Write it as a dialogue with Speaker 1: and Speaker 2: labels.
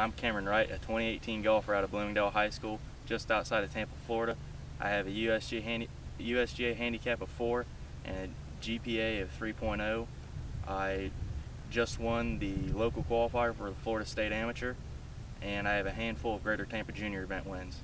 Speaker 1: I'm Cameron Wright, a 2018 golfer out of Bloomingdale High School, just outside of Tampa, Florida. I have a USGA, handi USGA handicap of 4 and a GPA of 3.0. I just won the local qualifier for the Florida State Amateur, and I have a handful of Greater Tampa Junior event wins.